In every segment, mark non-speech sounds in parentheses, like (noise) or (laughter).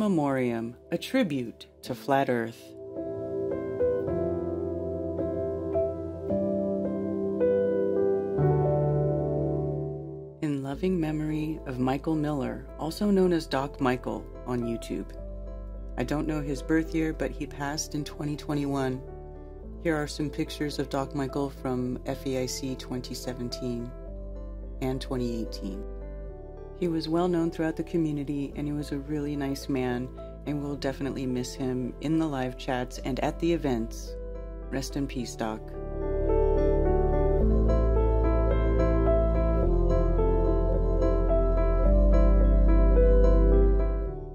Memoriam, a tribute to Flat Earth. In loving memory of Michael Miller, also known as Doc Michael on YouTube. I don't know his birth year, but he passed in 2021. Here are some pictures of Doc Michael from FEIC 2017 and 2018. He was well known throughout the community and he was a really nice man, and we'll definitely miss him in the live chats and at the events. Rest in peace, Doc.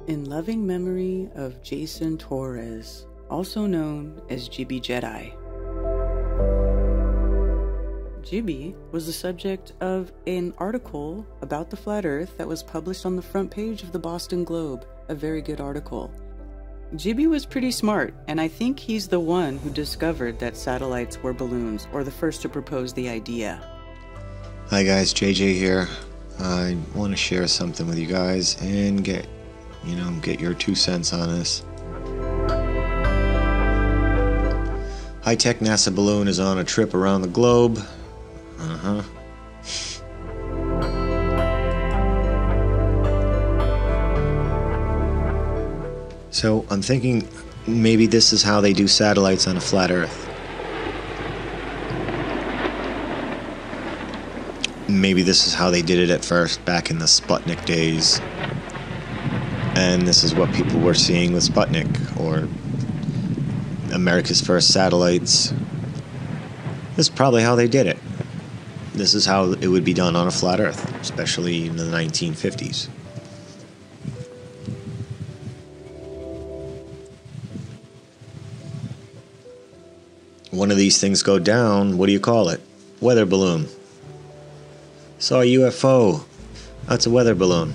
In loving memory of Jason Torres, also known as Jibby Jedi. Jibby was the subject of an article about the flat earth that was published on the front page of the Boston Globe, a very good article. Jibby was pretty smart, and I think he's the one who discovered that satellites were balloons, or the first to propose the idea. Hi guys, JJ here. I want to share something with you guys and get, you know, get your two cents on this. High tech NASA balloon is on a trip around the globe. Uh huh. So I'm thinking maybe this is how they do satellites on a flat Earth. Maybe this is how they did it at first back in the Sputnik days. And this is what people were seeing with Sputnik or America's first satellites. This is probably how they did it. This is how it would be done on a flat Earth, especially in the 1950s. One of these things go down, what do you call it? Weather balloon. Saw a UFO. That's a weather balloon.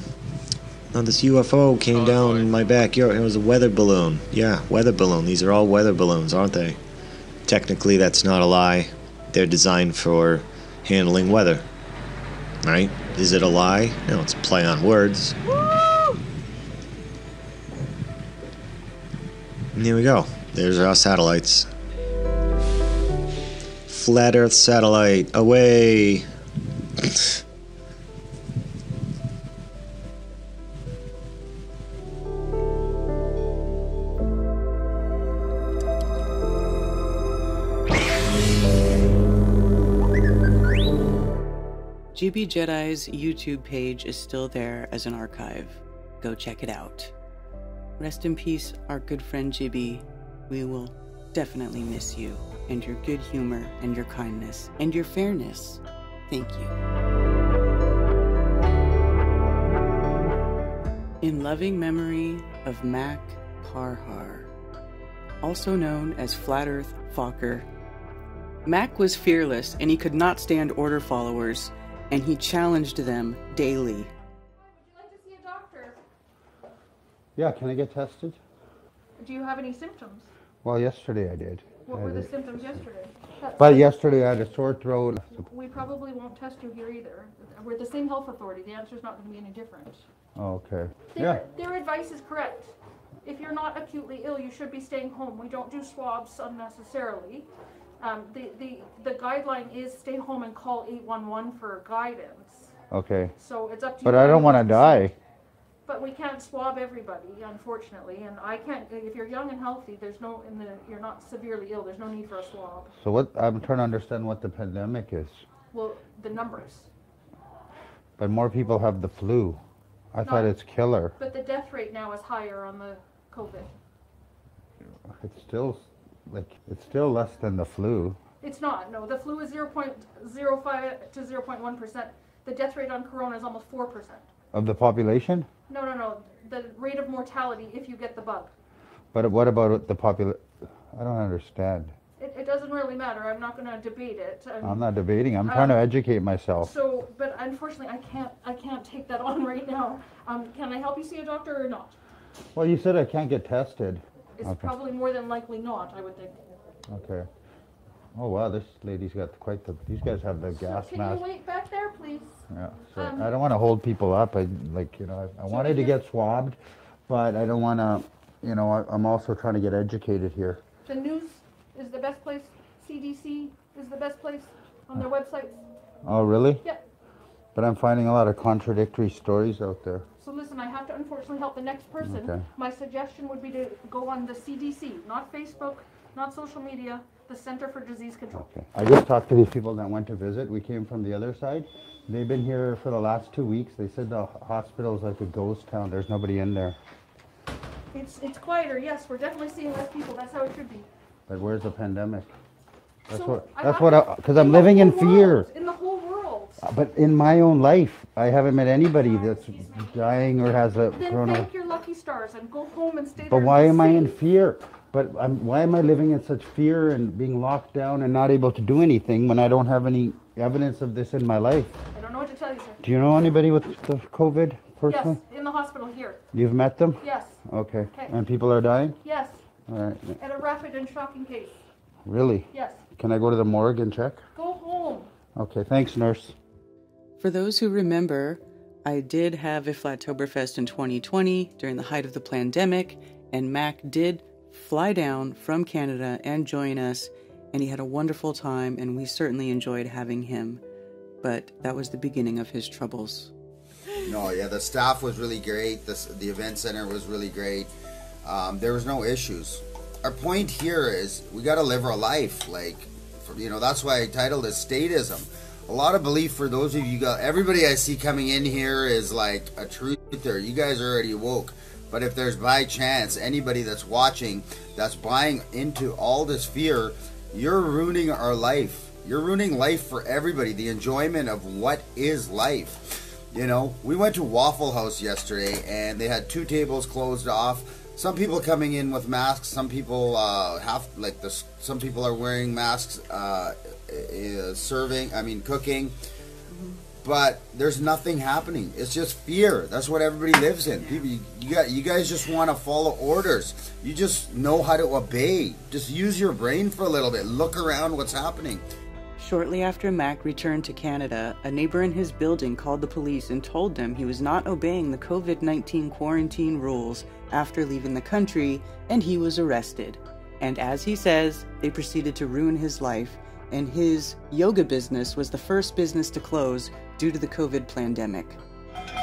Now this UFO came Oh, down boy. in my backyard. It was a weather balloon. Yeah, weather balloon. These are all weather balloons, aren't they? Technically, that's not a lie. They're designed for handling weather. Right? Is it a lie? No, it's a play on words. And here we go. There's our satellites. Flat Earth satellite, away! (laughs) Jibby Jedi's YouTube page is still there as an archive. Go check it out. Rest in peace, our good friend Jibby. We will definitely miss you and your good humor and your kindness and your fairness. Thank you. In loving memory of Mac Parhar, also known as Flat Earth Fokker. Mac was fearless and he could not stand order followers, and he challenged them daily. Would you like to see a doctor? Yeah, can I get tested? Do you have any symptoms? Well, yesterday I did. What I were the symptoms yesterday? That's But yesterday I had a sore throat. We probably won't test you here either. We're the same health authority. The answer's not going to be any different. Oh, okay. Their, Yeah. their advice is correct. If you're not acutely ill, you should be staying home. We don't do swabs unnecessarily. Um, the, the, the guideline is stay home and call 811 for guidance. Okay. So it's up to you. But I don't want to die. But we can't swab everybody, unfortunately, and I can't, if you're young and healthy, there's no, in the, you're not severely ill, there's no need for a swab. So what? I'm trying to understand what the pandemic is. Well, the numbers. But more people have the flu. I thought it's killer. But the death rate now is higher on the COVID. It's still like it's still less than the flu. It's not, no, the flu is zero point zero five to zero point one percent. The death rate on corona is almost four percent. Of the population? No, no, no, the rate of mortality if you get the bug. But what about the popula? I don't understand. It, it doesn't really matter, I'm not gonna debate it. Um, I'm not debating. I'm trying to Um, educate myself. So, but unfortunately, I can't, I can't take that (laughs) on right now. Um, can I help you see a doctor or not? Well, you said I can't get tested. It's Okay. probably more than likely not, I would think. Okay. Oh wow, this lady's got quite the. These guys have the So gas Can mask. you wait back there, please? Yeah. So um, I don't want to hold people up. I like you know I, I wanted to get swabbed, but I don't want to, you know, I, I'm also trying to get educated here. The news is the best place, CDC is the best place on their websites. Oh, really? Yep. But I'm finding a lot of contradictory stories out there. So listen, I have to unfortunately help the next person. Okay. My suggestion would be to go on the CDC, not Facebook, not social media, the Center for Disease Control. Okay. I just talked to these people that went to visit. We came from the other side. They've been here for the last two weeks. They said the hospital is like a ghost town. There's nobody in there. It's, it's quieter, yes, we're definitely seeing less people, that's how it should be. But where's the pandemic? That's So, what. I That's have what. I, Because I'm living in fear. In the whole But in my own life, I haven't met anybody that's dying or has a Then corona. thank your lucky stars and go home and stay there. But why am I in fear? But I'm, why am I living in such fear and being locked down and not able to do anything when I don't have any evidence of this in my life? I don't know what to tell you, sir. Do you know anybody with the COVID personally? Yes, in the hospital here, You've met them? yes, Okay. Okay. And people are dying? yes, All right. at a rapid and shocking pace, Really? yes. Can I go to the morgue and check? Go home. Okay. Thanks, nurse. For those who remember, I did have a Flattoberfest in 2020 during the height of the pandemic, and Mac did fly down from Canada and join us, and he had a wonderful time, and we certainly enjoyed having him. But that was the beginning of his troubles. No, yeah, the staff was really great. This, the event center was really great. Um, there was no issues. Our point here is we got to live our life. Like, you know, that's why I titled it statism. A lot of belief for those of you got everybody I see coming in here is like a truther. You guys are already woke. But if there's by chance anybody that's watching that's buying into all this fear, you're ruining our life. You're ruining life for everybody. The enjoyment of what is life. You know, we went to Waffle House yesterday and they had two tables closed off. Some people coming in with masks. Some people uh, have like this. Some people are wearing masks, uh, uh, serving. I mean, cooking. But there's nothing happening. It's just fear. That's what everybody lives in. People, you, you you guys just want to follow orders. You just know how to obey. Just use your brain for a little bit. Look around what's happening. Shortly after Mac returned to Canada, a neighbor in his building called the police and told them he was not obeying the COVID 19 quarantine rules after leaving the country, and he was arrested. And as he says, they proceeded to ruin his life, and his yoga business was the first business to close due to the COVID pandemic.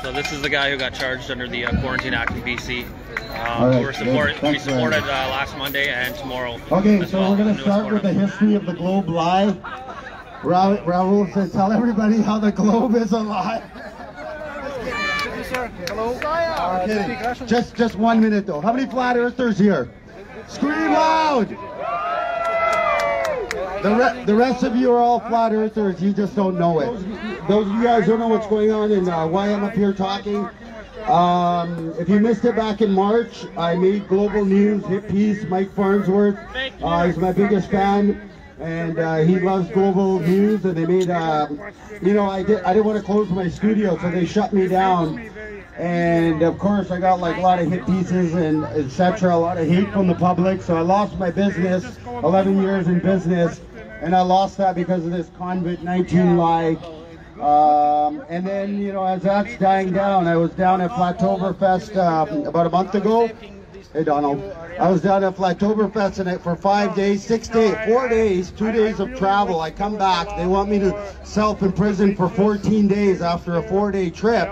So this is the guy who got charged under the uh, Quarantine Act in BC. Um, All right, we're support, we supported uh, last Monday and tomorrow. Okay, so well, we're going to start with the history of the globe lie. Ra- Raul said, tell everybody how the globe is a lie. I'm kidding. Just, just one minute though. How many flat earthers here? Scream loud! The, re- the rest of you are all flat earthers, you just don't know it. Those of you guys don't know what's going on and uh, why I'm up here talking. Um, if you missed it back in March, I made Global News hit piece, Mike Farnsworth. Uh, he's my biggest fan. And uh, he loves global news, and they made, um, you know, I did. I didn't want to close my studio, so they shut me down. And of course, I got like a lot of hit pieces and etc. A lot of hate from the public, so I lost my business. 11 years in business, and I lost that because of this COVID-19 lie. Um, and then, you know, as that's dying down, I was down at Flattoberfest um, about a month ago. Hey, Donald. I was down at Flattoberfest and it- for five days, six days, four days, two days of travel. I come back. They want me to self-imprison for 14 days after a four-day trip.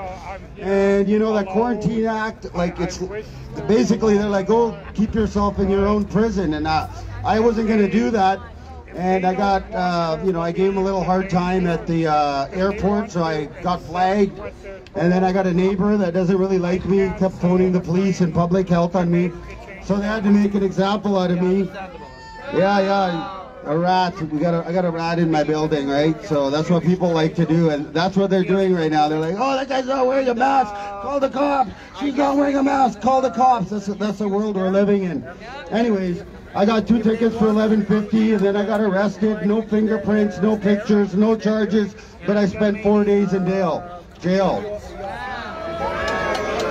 And you know that quarantine act, like it's basically they're like, go keep yourself in your own prison. And uh, I wasn't going to do that. And I got, uh, you know, I gave him a little hard time at the uh, airport, so I got flagged. And then I got a neighbor that doesn't really like me, kept phoning the police and public health on me. So they had to make an example out of me. Yeah, yeah, a rat. We got a, I got a rat in my building, right? So that's what people like to do, and that's what they're doing right now. They're like, oh, that guy's not wearing a mask. Call the cops. She's not wearing a mask. Call the cops. That's that's the world we're living in. Anyways, I got two tickets for 11.50, and then I got arrested. No fingerprints, no pictures, no charges, but I spent four days in jail. Jail.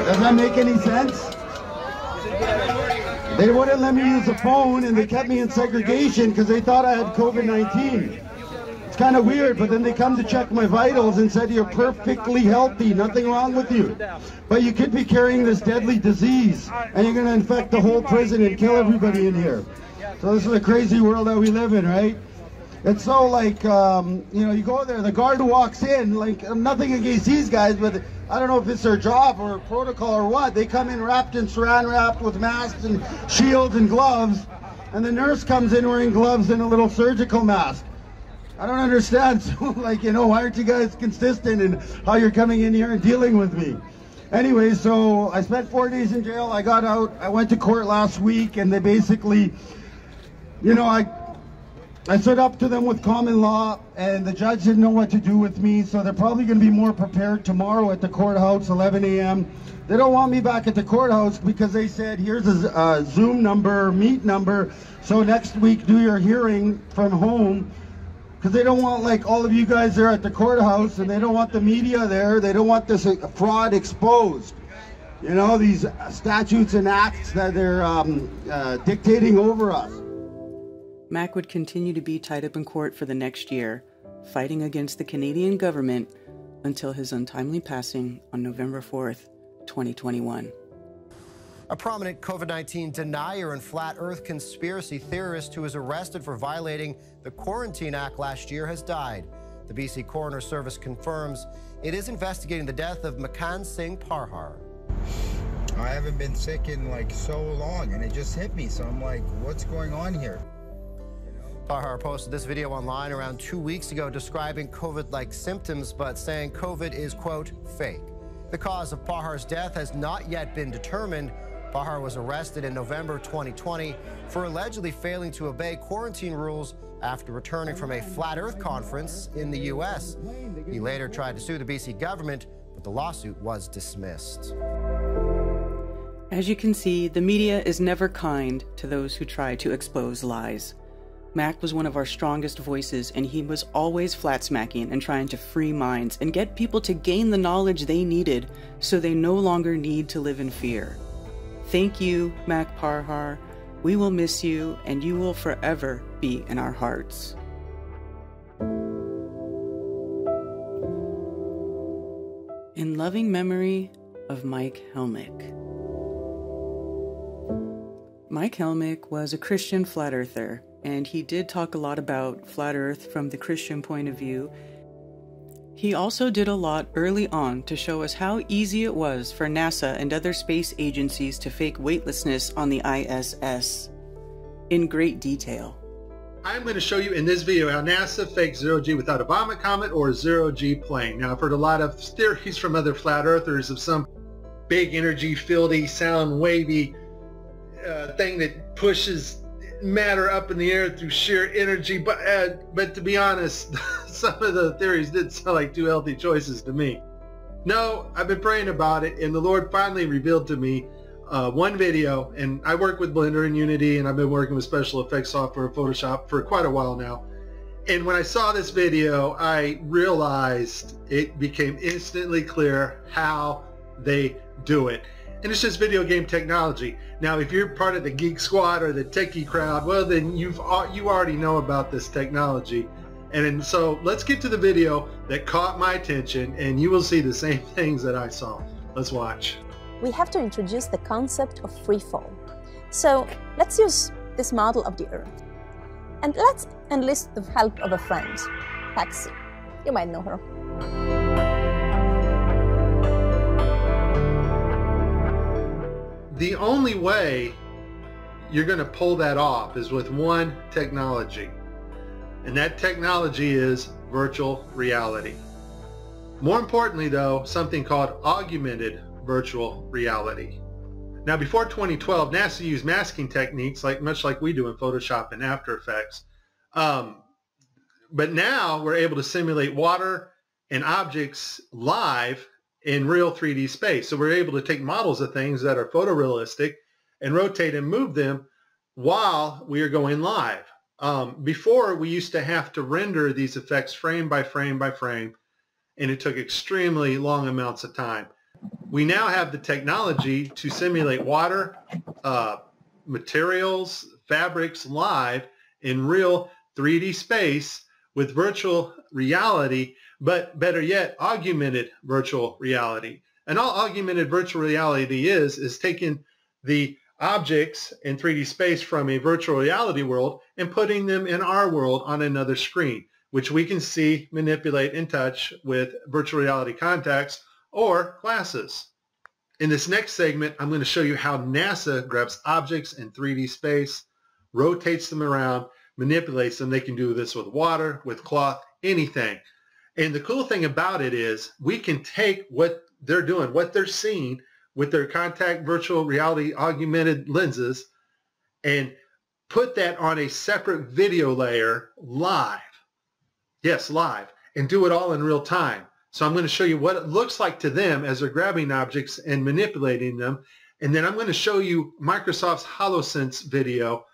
Does that make any sense? They wouldn't let me use the phone and they kept me in segregation because they thought I had COVID 19. it's kind of weird, but then they come to check my vitals and said you're perfectly healthy, nothing wrong with you. But you could be carrying this deadly disease, and you're going to infect the whole prison and kill everybody in here. So this is a crazy world that we live in, right? It's so like, um, you know, you go there, the guard walks in, like, nothing against these guys, but I don't know if it's their job or protocol or what. They come in wrapped in saran wrapped with masks and shields and gloves, and the nurse comes in wearing gloves and a little surgical mask. I don't understand. (laughs) So, like, you know, why aren't you guys consistent in how you're coming in here and dealing with me? Anyway, so I spent four days in jail. I got out. I went to court last week, and they basically, you know, I I stood up to them with common law, and the judge didn't know what to do with me, so they're probably going to be more prepared tomorrow at the courthouse, 11 a.m. They don't want me back at the courthouse because they said, here's a uh, Zoom number, meet number, so next week do your hearing from home because they don't want like all of you guys there at the courthouse and they don't want the media there. They don't want this uh, fraud exposed. You know, these statutes and acts that they're um, uh, dictating over us. Mac would continue to be tied up in court for the next year, fighting against the Canadian government until his untimely passing on November 4th, 2021. A prominent COVID 19 denier and flat earth conspiracy theorist who was arrested for violating the Quarantine Act last year has died. The BC Coroner Service confirms it is investigating the death of Makan Singh Parhar. I haven't been sick in like so long and it just hit me. So I'm like, what's going on here? Parhar posted this video online around two weeks ago describing COVID like symptoms, but saying COVID is, quote, fake. The cause of Parhar's death has not yet been determined, Parhar was arrested in November 2020 for allegedly failing to obey quarantine rules after returning from a flat earth conference in the U.S. He later tried to sue the BC government, but the lawsuit was dismissed. As you can see, the media is never kind to those who try to expose lies. Mac was one of our strongest voices, and he was always flat smacking and trying to free minds and get people to gain the knowledge they needed so they no longer need to live in fear. Thank you, Mac Parhar. We will miss you, and you will forever be in our hearts. In loving memory of Mike Helmick. Mike Helmick was a Christian flat earther, and he did talk a lot about flat earth from the Christian point of view he also did a lot early on to show us how easy it was for NASA and other space agencies to fake weightlessness on the ISS in great detail. I'm going to show you in this video how NASA faked zero G without a Vomit Comet or a zero G plane. Now I've heard a lot of theories from other flat earthers of some big energy fieldy sound wavy uh, thing that pushes matter up in the air through sheer energy. But uh, but to be honest, (laughs) some of the theories did sound like two healthy choices to me. No, I've been praying about it, and the Lord finally revealed to me uh, one video. And I work with Blender and Unity, and I've been working with special effects software and Photoshop for quite a while now. And when I saw this video, I realized it became instantly clear how they do it and it's just video game technology. Now, if you're part of the geek squad or the techie crowd, well, then you've uh, you already know about this technology. And so let's get to the video that caught my attention, and you will see the same (laughs) things that I saw. Let's watch. We have to introduce the concept of free fall. So let's use this model of the Earth. And let's enlist the help of a friend, Paxi. You might know her. The only way you're going to pull that off is with one technology. And that technology is virtual reality. More importantly though, something called augmented virtual reality. Now before 2012, NASA used masking techniques like much like we do in Photoshop and After Effects. Um, but now we're able to simulate water and objects live in real 3D space. So we're able to take models of things that are photorealistic and rotate and move them while we are going live. Um, before, we used to have to render these effects frame by frame by frame, and it took extremely long amounts of time. We now have the technology to simulate water, uh, materials, fabrics live in real 3D space with virtual reality, but better yet, augmented virtual reality. And all augmented virtual reality is, is taking the objects in 3D space from a virtual reality world and putting them in our world on another screen, which we can see, manipulate, and touch with virtual reality contacts or glasses. In this next segment, I'm going to show you how NASA grabs objects in 3D space, rotates them around, manipulates them. They can do this with water, with cloth, anything. And the cool thing about it is we can take what they're doing, what they're seeing with their contact virtual reality augmented lenses and put that on a separate video layer live. Yes, live. And do it all in real time. So I'm going to show you what it looks like to them as they're grabbing objects and manipulating them. And then I'm going to show you Microsoft's HoloLens video,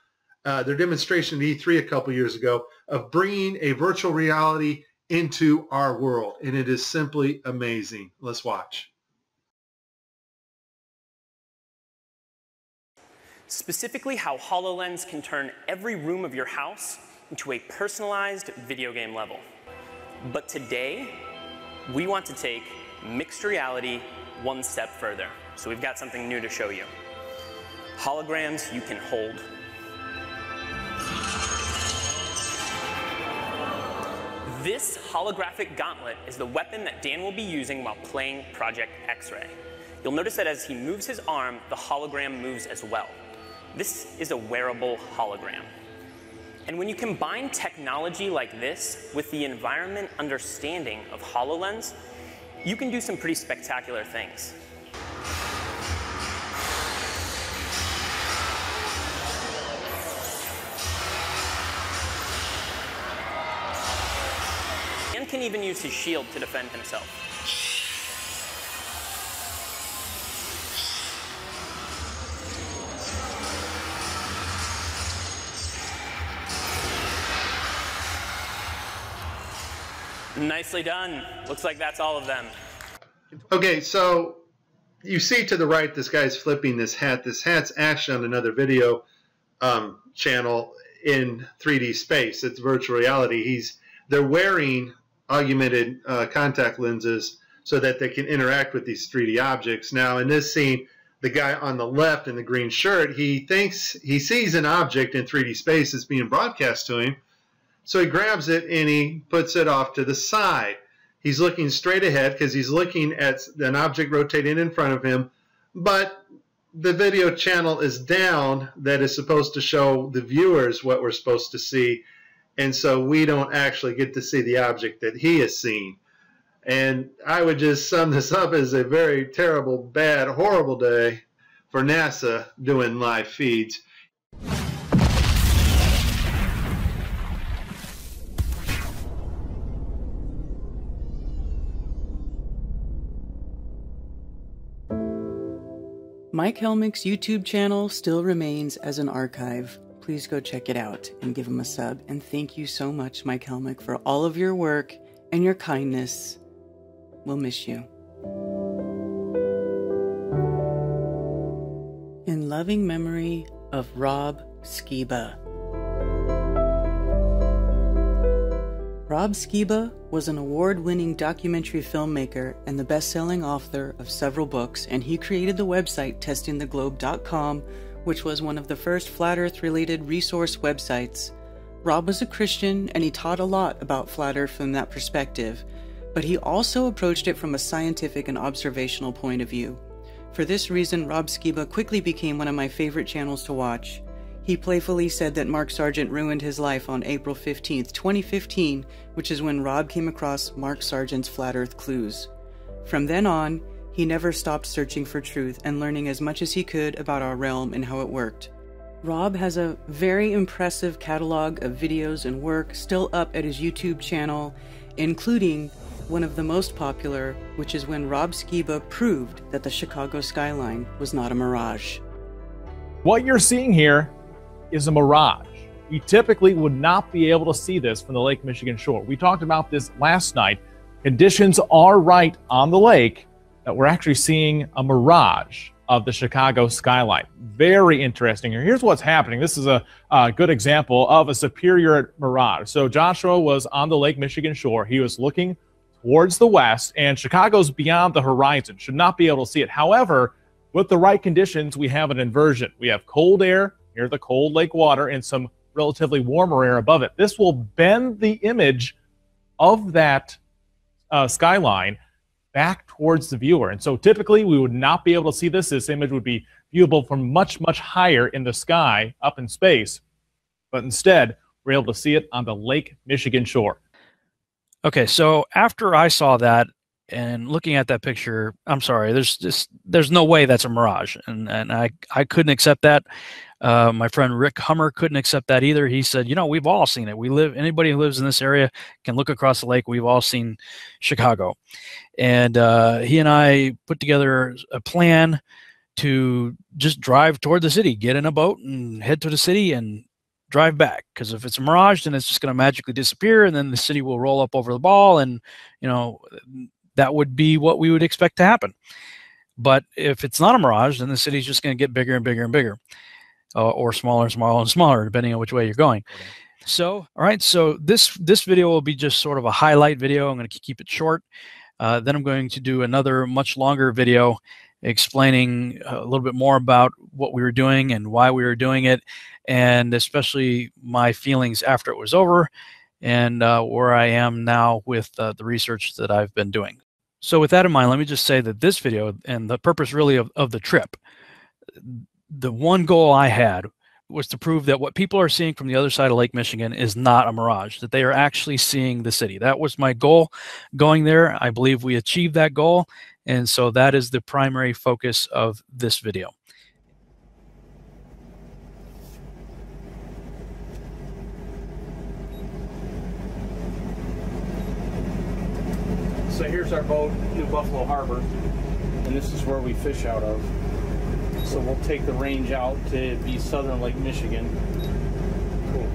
uh, their demonstration at E3 a couple years ago of bringing a virtual reality into our world. And it is simply amazing. Let's watch. Specifically how HoloLens can turn every room of your house into a personalized video game level. But today, we want to take mixed reality one step further. So we've got something new to show you. Holograms you can hold. This holographic gauntlet is the weapon that Dan will be using while playing Project X-Ray. You'll notice that as he moves his arm, the hologram moves as well. This is a wearable hologram. And when you combine technology like this with the environment understanding of HoloLens, you can do some pretty spectacular things. Can even use his shield to defend himself. Nicely done. Looks like that's all of them. Okay, so you see to the right, this guy's flipping this hat. This hat's actually on another video um, channel in 3D space. It's virtual reality. He's they're wearing augmented uh, contact lenses so that they can interact with these 3D objects. Now, in this scene, the guy on the left in the green shirt, he thinks he sees an object in 3D space that's being broadcast to him so he grabs it and he puts it off to the side. He's looking straight ahead because he's looking at an object rotating in front of him, but the video channel is down that is supposed to show the viewers what we're supposed to see. And so we don't actually get to see the object that he has seen. And I would just sum this up as a very terrible, bad, horrible day for NASA doing live feeds. Mike Helmick's YouTube channel still remains as an archive. Please go check it out and give him a sub. And thank you so much, Mike Helmick, for all of your work and your kindness. We'll miss you. In loving memory of Rob Skiba. Rob Skiba was an award winning documentary filmmaker and the best selling author of several books, and he created the website testingtheglobe.com, which was one of the first flat earth related resource websites. Rob was a Christian and he taught a lot about flat earth from that perspective, but he also approached it from a scientific and observational point of view. For this reason, Rob Skiba quickly became one of my favorite channels to watch. He playfully said that Mark Sargent ruined his life on April 15, 2015, which is when Rob came across Mark Sargent's Flat Earth Clues. From then on, he never stopped searching for truth and learning as much as he could about our realm and how it worked. Rob has a very impressive catalog of videos and work still up at his YouTube channel, including one of the most popular, which is when Rob Skiba proved that the Chicago skyline was not a mirage. What you're seeing here is a mirage. You typically would not be able to see this from the Lake Michigan shore. We talked about this last night. Conditions are right on the lake that we're actually seeing a mirage of the Chicago skyline. Very interesting. Here's what's happening. This is a, a good example of a superior mirage. So Joshua was on the Lake Michigan shore. He was looking towards the west, and Chicago's beyond the horizon. Should not be able to see it. However, with the right conditions, we have an inversion. We have cold air near the cold lake water and some relatively warmer air above it. This will bend the image of that uh, skyline back towards the viewer. And so typically we would not be able to see this. This image would be viewable from much, much higher in the sky up in space. But instead, we're able to see it on the Lake Michigan shore. Okay, so after I saw that and looking at that picture, I'm sorry, there's just there's no way that's a mirage. And and I I couldn't accept that. Uh, my friend Rick Hummer couldn't accept that either. He said, you know, we've all seen it. We live, anybody who lives in this area can look across the lake. We've all seen Chicago. And uh, he and I put together a plan to just drive toward the city, get in a boat and head to the city and drive back. Because if it's a mirage, then it's just going to magically disappear and then the city will roll up over the ball. And, you know, that would be what we would expect to happen. But if it's not a mirage, then the city's just going to get bigger and bigger and bigger uh, or smaller and smaller and (laughs) smaller, depending on which way you're going. So, all right, so this this video will be just sort of a highlight video. I'm going to keep it short. Uh, then I'm going to do another much longer video explaining a little bit more about what we were doing and why we were doing it, and especially my feelings after it was over and uh, where I am now with uh, the research that I've been doing. So with that in mind, let me just say that this video and the purpose really of, of the trip the one goal I had was to prove that what people are seeing from the other side of Lake Michigan is not a mirage, that they are actually seeing the city. That was my goal going there. I believe we achieved that goal. And so that is the primary focus of this video. So here's our boat, New Buffalo Harbor, and this is where we fish out of. So we'll take the range out to be southern Lake Michigan. Cool.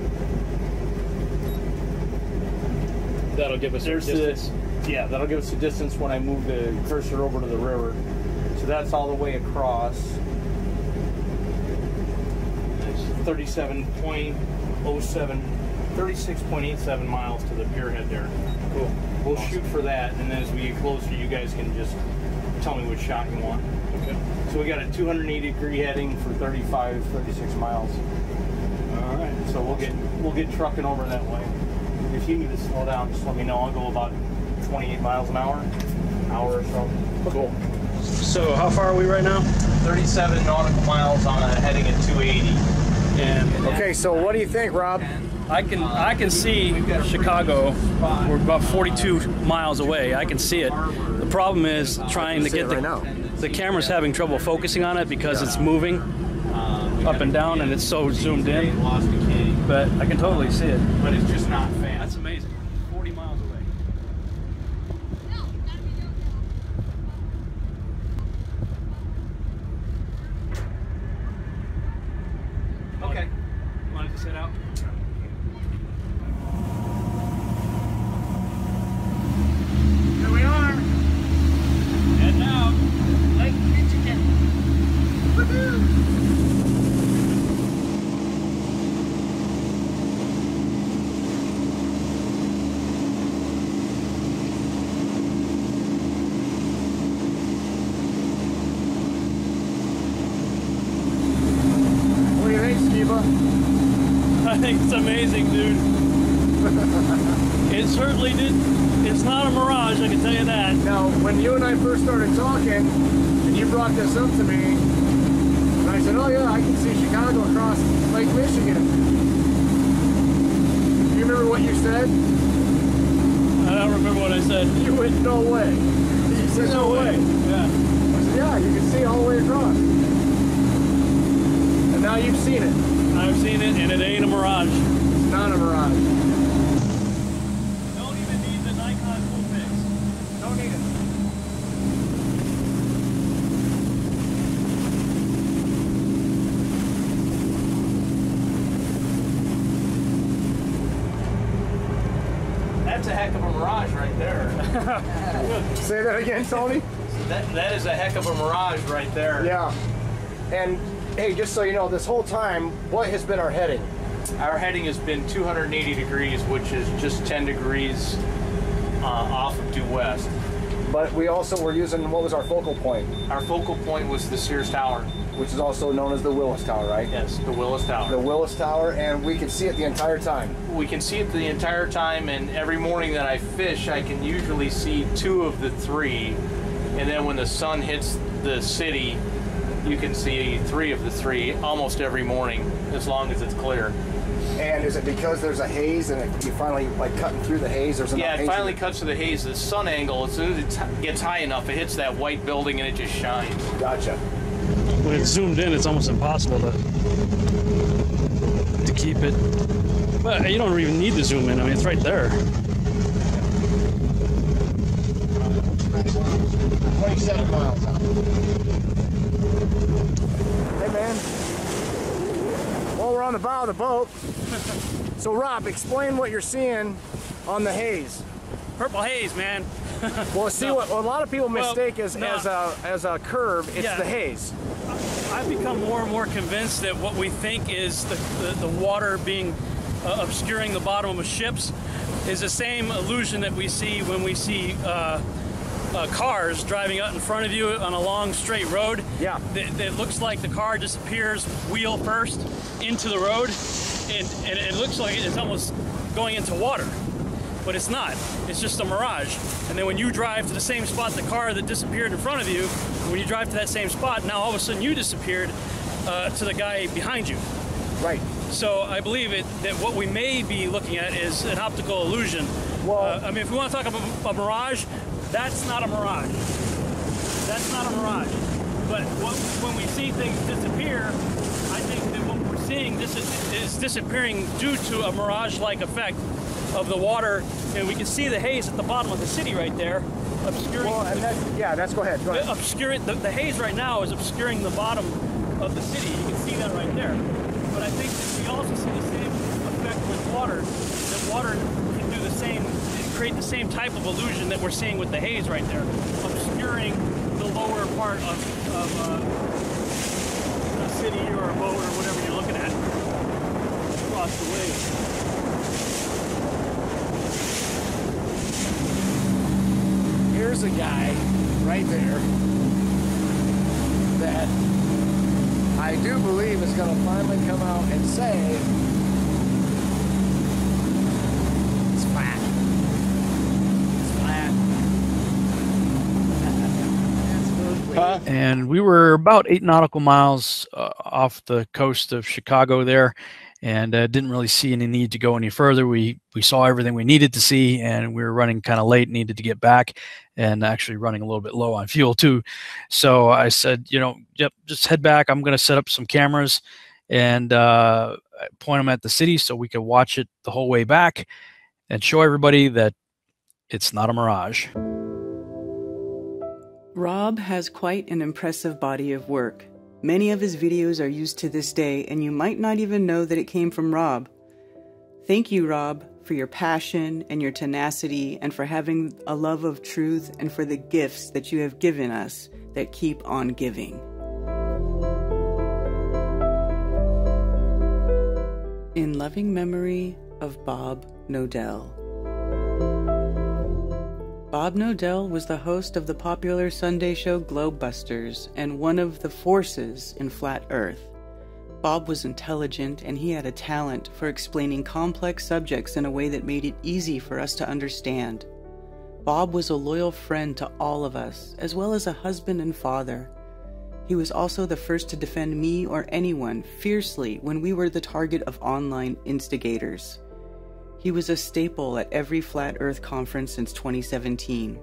That'll give us There's distance. The, yeah, that'll give us the distance when I move the cursor over to the river. So that's all the way across. It's 37.07, 36.87 miles to the pierhead there. Cool. We'll awesome. shoot for that, and then as we get closer, you guys can just tell me which shot you want. Okay. So we got a 280 degree heading for 35, 36 miles. All right. So we'll get we'll get trucking over that way. If you need to slow down, just let me know. I'll go about 28 miles an hour, hour or so. Cool. So how far are we right now? 37 nautical miles on a heading at 280. And okay, so what do you think, Rob? I can I can see Chicago. We're about 42 miles away. I can see it. The problem is trying to get the right the camera's having trouble focusing on it because it's moving up and down and it's so zoomed in. But I can totally see it. But it's just not fast. That's amazing. 40 miles away. Okay. You want to set out? Here we are. Heading out. Lake Michigan. Woohoo! What do you think, Skiba? I think it's amazing, dude. it certainly did. It's not a mirage, I can tell you that. Now, when you and I first started talking, and you brought this up to me, and I said, oh yeah, I can see Chicago across Lake Michigan. Do you remember what you said? I don't remember what I said. You went, no way. You said, no, way. Yeah. I said, yeah, you can see all the way across. And now you've seen it. I've seen it, and it ain't a mirage. It's not a mirage. Don't even need the Nikon Coolpix. Don't need it. That's a heck of a mirage right there. Say that again, Tony. That, that is a heck of a mirage right there. Yeah. And hey, just so you know, this whole time, what has been our heading? Our heading has been 280 degrees, which is just 10 degrees uh, off of due west. But we also were using what was our focal point? Our focal point was the Sears Tower, which is also known as the Willis Tower, right? Yes, the Willis Tower. The Willis Tower, and we can see it the entire time. We can see it the entire time, and every morning that I fish, I can usually see two of the three. And then when the sun hits the city, you can see three of the three almost every morning, as long as it's clear. And is it because there's a haze and it, you finally like cutting through the haze? There's yeah, it finally cuts through the haze. The sun angle, as soon as it gets high enough, it hits that white building and it just shines. Gotcha. When it's zoomed in, it's almost impossible to to keep it. But you don't even need to zoom in. I mean, it's right there. 27 miles out. Hey man. Well, we're on the bow of the boat. So Rob, explain what you're seeing on the haze. Purple haze, man. well, see (laughs) what a lot of people mistake as, no. as a as a curve. It's Yeah. the haze. I've become more and more convinced that what we think is the, the, the water being uh, obscuring the bottom of ships is the same illusion that we see when we see uh, uh, cars driving out in front of you on a long straight road. Yeah. That, that looks like the car disappears wheel first into the road, and, and it looks like it's almost going into water. But it's not. It's just a mirage. And then when you drive to the same spot, the car that disappeared in front of you, when you drive to that same spot, now all of a sudden you disappeared uh, to the guy behind you. Right. So I believe it that what we may be looking at is an optical illusion. Well, uh, I mean, if we want to talk about a mirage, that's not a mirage. That's not a mirage. But what, when we see things disappear, I think that what we're seeing this is, is disappearing due to a mirage-like effect of the water, and we can see the haze at the bottom of the city right there, obscuring. Well, and that's, yeah, that's go ahead. Go ahead. Obscuring the, the haze right now is obscuring the bottom of the city. You can see that right there. But I think that we also see the same effect with water. That water can do the same, create the same type of illusion that we're seeing with the haze right there, obscuring the lower part of, of uh, a city or a boat or whatever you're looking at across the way. Here's a guy right there that I do believe is going to finally come out and say it's flat. It's flat. And we were about eight nautical miles uh, off the coast of Chicago there, and uh, didn't really see any need to go any further. We we saw everything we needed to see, and we were running kind of late, needed to get back, and actually running a little bit low on fuel too. So I said, you know, yep, just head back. I'm going to set up some cameras and uh, point them at the city so we could watch it the whole way back, and show everybody that it's not a mirage. Rob has quite an impressive body of work. Many of his videos are used to this day, and you might not even know that it came from Rob. Thank you, Rob, for your passion and your tenacity, and for having a love of truth, and for the gifts that you have given us that keep on giving. In loving memory of Bob Knodel. Bob Knodel was the host of the popular Sunday show Globebusters and one of the forces in Flat Earth. Bob was intelligent and he had a talent for explaining complex subjects in a way that made it easy for us to understand. Bob was a loyal friend to all of us, as well as a husband and father. He was also the first to defend me or anyone fiercely when we were the target of online instigators. He was a staple at every Flat Earth conference since 2017.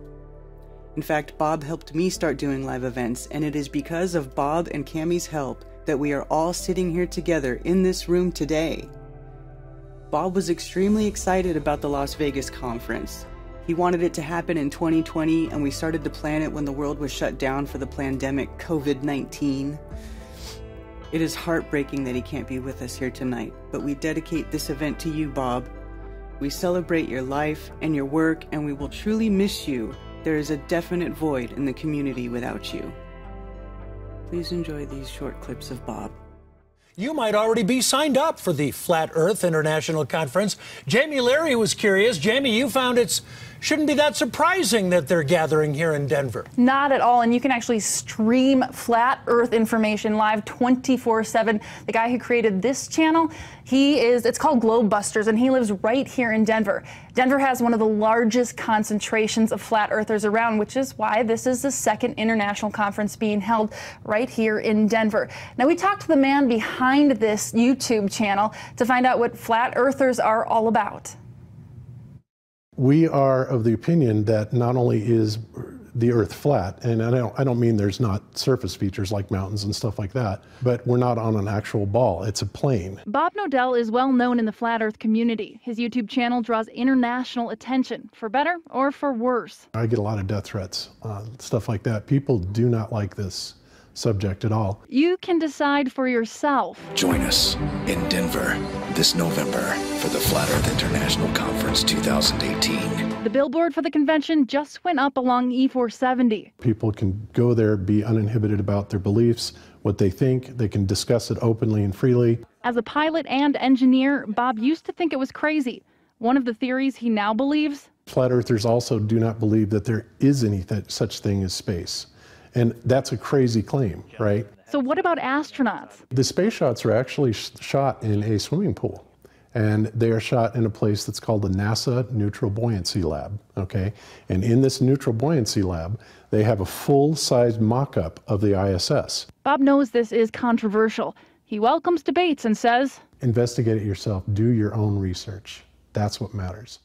In fact, Bob helped me start doing live events, and it is because of Bob and Cammie's help that we are all sitting here together in this room today. Bob was extremely excited about the Las Vegas conference. He wanted it to happen in 2020, and we started to plan it when the world was shut down for the pandemic COVID 19. It is heartbreaking that he can't be with us here tonight, but we dedicate this event to you, Bob. We celebrate your life and your work, and we will truly miss you. There is a definite void in the community without you. Please enjoy these short clips of Bob. You might already be signed up for the Flat Earth International Conference. Jamie Leary was curious. Jamie, you found it's shouldn't be that surprising that they're gathering here in Denver. Not at all. And you can actually stream flat earth information live 24 7. The guy who created this channel, he is, it's called Globebusters, and he lives right here in Denver. Denver has one of the largest concentrations of flat earthers around, which is why this is the second international conference being held right here in Denver. Now, we talked to the man behind this YouTube channel to find out what flat earthers are all about. We are of the opinion that not only is the Earth flat, and I don't, I don't mean there's not surface features like mountains and stuff like that, but we're not on an actual ball. It's a plane. Bob Knodel is well known in the flat earth community. His YouTube channel draws international attention, for better or for worse. I get a lot of death threats, uh, stuff like that. People do not like this subject at all. You can decide for yourself. Join us in Denver this November for the Flat Earth International Conference 2018. The billboard for the convention just went up along E470. People can go there, be uninhibited about their beliefs, what they think. They can discuss it openly and freely. As a pilot and engineer, Bob used to think it was crazy. One of the theories he now believes Flat earthers also do not believe that there is any th- such thing as space. And that's a crazy claim, right? So, what about astronauts? The space shots are actually sh- shot in a swimming pool. And they are shot in a place that's called the NASA Neutral Buoyancy Lab. Okay. And in this neutral buoyancy lab, they have a full sized mock up of the ISS. Bob knows this is controversial. He welcomes debates and says Investigate it yourself, do your own research. That's what matters.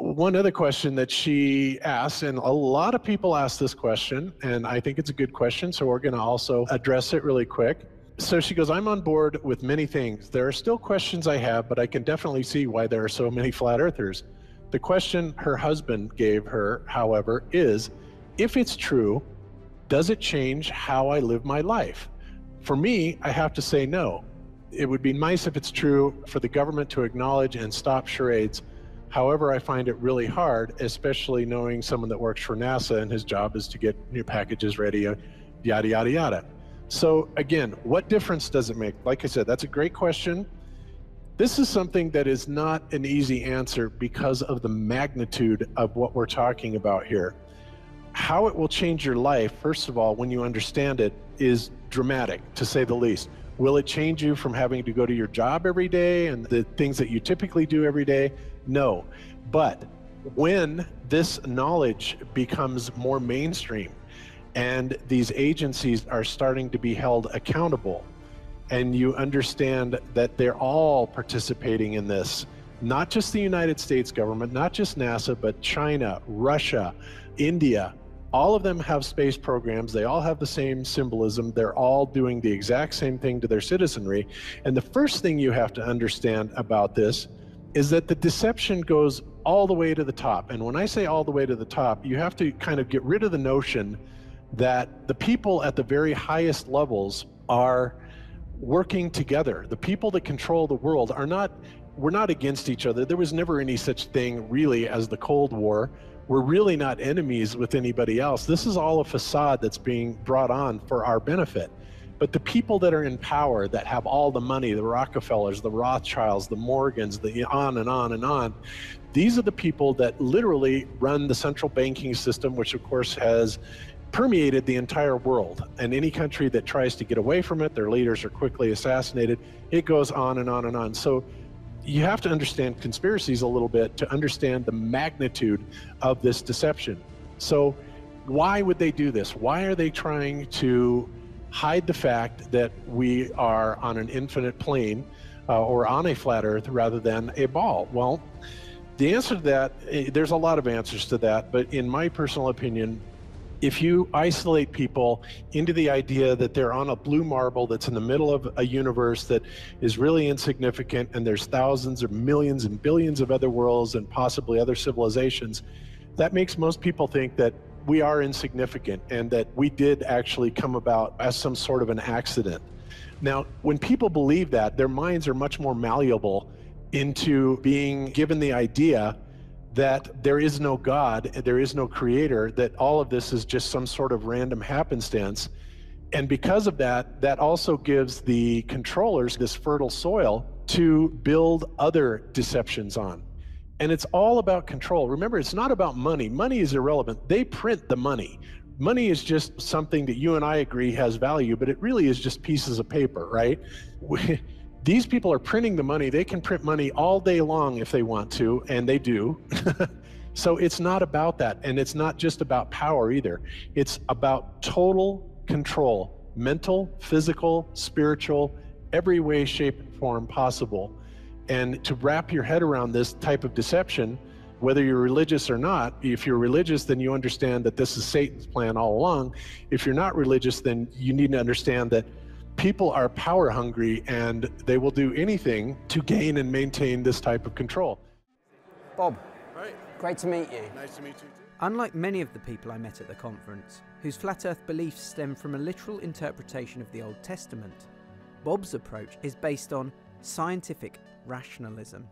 One other question that she asked, and a lot of people ask this question, and I think it's a good question, so we're going to also address it really quick. So she goes, I'm on board with many things. There are still questions I have, but I can definitely see why there are so many flat earthers. The question her husband gave her, however, is if it's true, does it change how I live my life? For me, I have to say no. It would be nice if it's true for the government to acknowledge and stop charades. However, I find it really hard, especially knowing someone that works for NASA and his job is to get new packages ready, uh, yada, yada, yada. So, again, what difference does it make? Like I said, that's a great question. This is something that is not an easy answer because of the magnitude of what we're talking about here. How it will change your life, first of all, when you understand it, is dramatic, to say the least. Will it change you from having to go to your job every day and the things that you typically do every day? No. But when this knowledge becomes more mainstream and these agencies are starting to be held accountable, and you understand that they're all participating in this, not just the United States government, not just NASA, but China, Russia, India, all of them have space programs. They all have the same symbolism. They're all doing the exact same thing to their citizenry. And the first thing you have to understand about this is that the deception goes all the way to the top. And when I say all the way to the top, you have to kind of get rid of the notion that the people at the very highest levels are working together. The people that control the world are not, we're not against each other. There was never any such thing really as the Cold War. We're really not enemies with anybody else. This is all a facade that's being brought on for our benefit. But the people that are in power, that have all the money, the Rockefellers, the Rothschilds, the Morgans, the on and on and on, these are the people that literally run the central banking system, which of course has permeated the entire world. And any country that tries to get away from it, their leaders are quickly assassinated. It goes on and on and on. So you have to understand conspiracies a little bit to understand the magnitude of this deception. So, why would they do this? Why are they trying to hide the fact that we are on an infinite plane uh, or on a flat earth rather than a ball? Well, the answer to that, eh, there's a lot of answers to that, but in my personal opinion, if you isolate people into the idea that they're on a blue marble that's in the middle of a universe that is really insignificant and there's thousands or millions and billions of other worlds and possibly other civilizations, that makes most people think that we are insignificant and that we did actually come about as some sort of an accident. Now, when people believe that, their minds are much more malleable into being given the idea that there is no God, there is no creator, that all of this is just some sort of random happenstance. And because of that, that also gives the controllers this fertile soil to build other deceptions on. And it's all about control. Remember, it's not about money. Money is irrelevant. They print the money. Money is just something that you and I agree has value, but it really is just pieces of paper, right? (laughs) These people are printing the money. They can print money all day long if they want to, and they do. (laughs) so it's not about that. And it's not just about power either. It's about total control mental, physical, spiritual, every way, shape, and form possible. And to wrap your head around this type of deception, whether you're religious or not, if you're religious, then you understand that this is Satan's plan all along. If you're not religious, then you need to understand that people are power hungry and they will do anything to gain and maintain this type of control. Bob, great to meet you. Nice to meet you. Unlike many of the people I met at the conference, whose flat earth beliefs stem from a literal interpretation of the Old Testament, Bob's approach is based on scientific rationalism.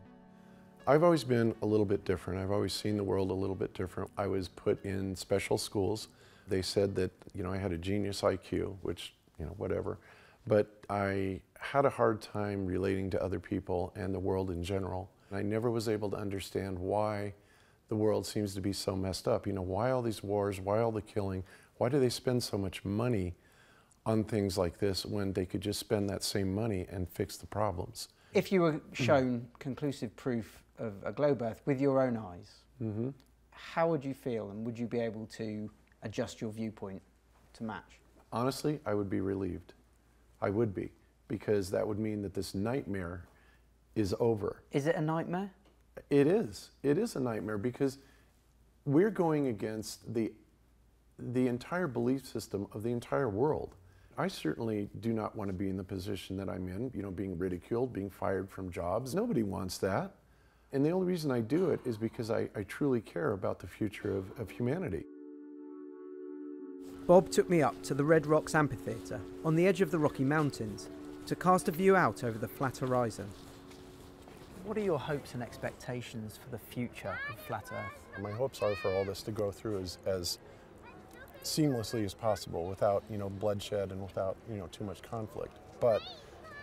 I've always been a little bit different. I've always seen the world a little bit different. I was put in special schools. They said that, you know, I had a genius IQ, which, you know, whatever. But I had a hard time relating to other people and the world in general. I never was able to understand why the world seems to be so messed up. You know, why all these wars? Why all the killing? Why do they spend so much money on things like this when they could just spend that same money and fix the problems? If you were shown conclusive proof of a globe Earth with your own eyes, Mhm. how would you feel and would you be able to adjust your viewpoint to match? Honestly, I would be relieved. I would be, because that would mean that this nightmare is over. Is it a nightmare? It is. It is a nightmare because we're going against the the entire belief system of the entire world. I certainly do not want to be in the position that I'm in, you know, being ridiculed, being fired from jobs. Nobody wants that. And the only reason I do it is because I, I truly care about the future of, of humanity. Bob took me up to the Red Rocks Amphitheatre on the edge of the Rocky Mountains to cast a view out over the flat horizon. What are your hopes and expectations for the future of Flat Earth? My hopes are for all this to go through as, as seamlessly as possible without, you know, bloodshed and without, you know, too much conflict. But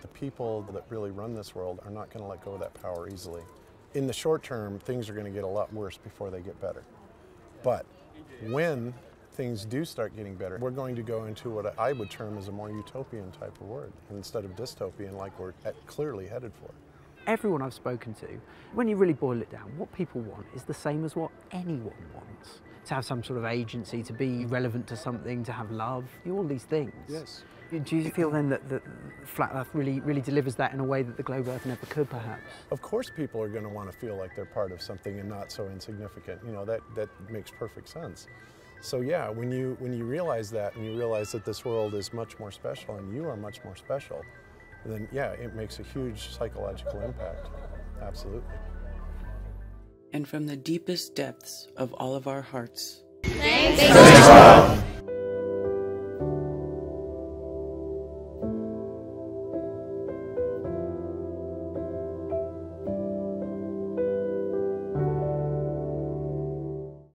the people that really run this world are not going to let go of that power easily. In the short term, things are going to get a lot worse before they get better. But when things do start getting better, we're going to go into what I would term as a more utopian type of word instead of dystopian like we're clearly headed for. Everyone I've spoken to, when you really boil it down, what people want is the same as what anyone wants. To have some sort of agency, to be relevant to something, to have love, all these things. Yes. Do you feel then that, that Flat Earth really, really delivers that in a way that the Globe Earth never could, perhaps? Of course, people are going to want to feel like they're part of something and not so insignificant. You know that that makes perfect sense. So yeah, when you when you realize that and you realize that this world is much more special and you are much more special, then yeah, it makes a huge psychological impact. Absolutely. And from the deepest depths of all of our hearts, Thanks, God.